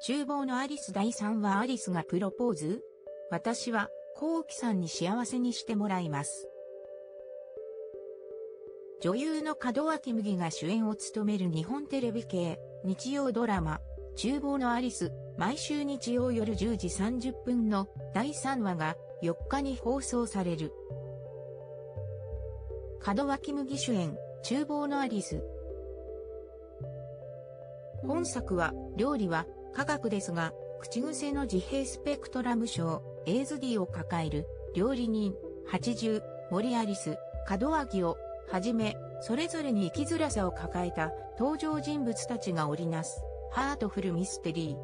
厨房のアリス第3話アリスがプロポーズ？私は、コウキさんに幸せにしてもらいます。女優の門脇麦が主演を務める日本テレビ系、日曜ドラマ、厨房のアリス、毎週日曜夜10時30分の第3話が4日に放送される。門脇麦主演、厨房のアリス。本作は、料理は化学ですが口癖の自閉スペクトラム症、 ASD を抱える料理人、八重森ありす、門脇麦をはじめ、それぞれに生きづらさを抱えた登場人物たちが織りなす、ハートフルミステリー。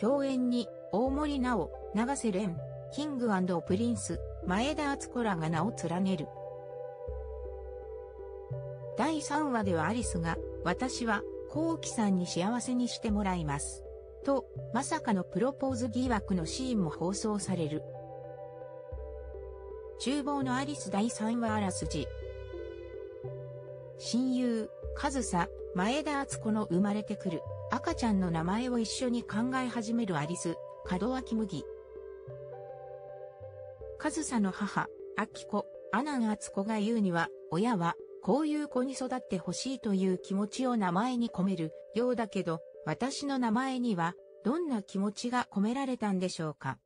共演に、大森南朋、永瀬廉、 King & Prince、前田敦子らが名を連ねる。第3話ではアリスが、私は、コウキさんに幸せにしてもらいます。と、まさかのプロポーズ疑惑のシーンも放送される。厨房のアリス第3話あらすじ。親友、カズサ、前田敦子の生まれてくる赤ちゃんの名前を一緒に考え始めるアリス、門脇麦。カズサの母、アキコ、アナン敦子が言うには、親は、こういう子に育ってほしいという気持ちを名前に込めるようだけど、私の名前には、どんな気持ちが込められたんでしょうか？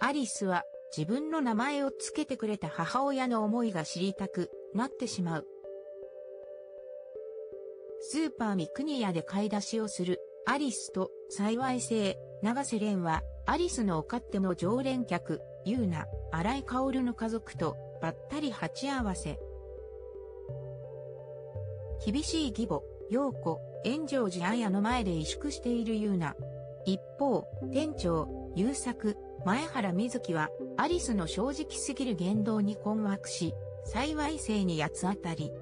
アリスは自分の名前を付けてくれた母親の思いが知りたくなってしまう。スーパー三国屋で買い出しをするアリスと幸い性、長瀬廉はアリスのお勝手の常連客、ユーナ、荒井薫の家族とばったり鉢合わせ。厳しい義母、陽子、炎上寺彩の前で萎縮しているユーナ。一方、店長、優作、前原瑞希は、アリスの正直すぎる言動に困惑し、幸い性に八つ当たり。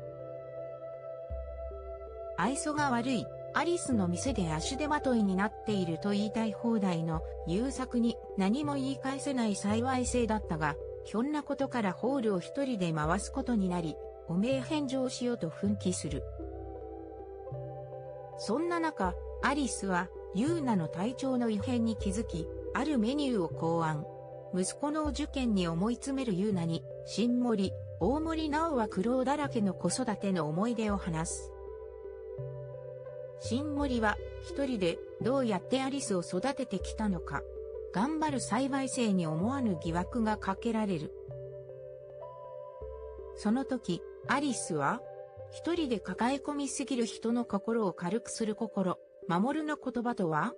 愛想が悪い、アリスの店で足手まといになっていると言いたい放題の優作に何も言い返せない幸い性だったが、ひょんなことからホールを一人で回すことになり、お名返上しようと奮起する。そんな中、アリスは、ユーナの体調の異変に気づき、あるメニューを考案。息子のお受験に思い詰めるユーナに、新森、大森直は苦労だらけの子育ての思い出を話す。新森は、一人で、どうやってアリスを育ててきたのか。頑張る幸い性に思わぬ疑惑がかけられる。その時、アリスは、一人で抱え込みすぎる人の心を軽くする心、守るの言葉とは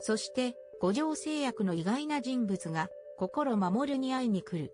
そして、五条製薬の意外な人物が、心守るに会いに来る。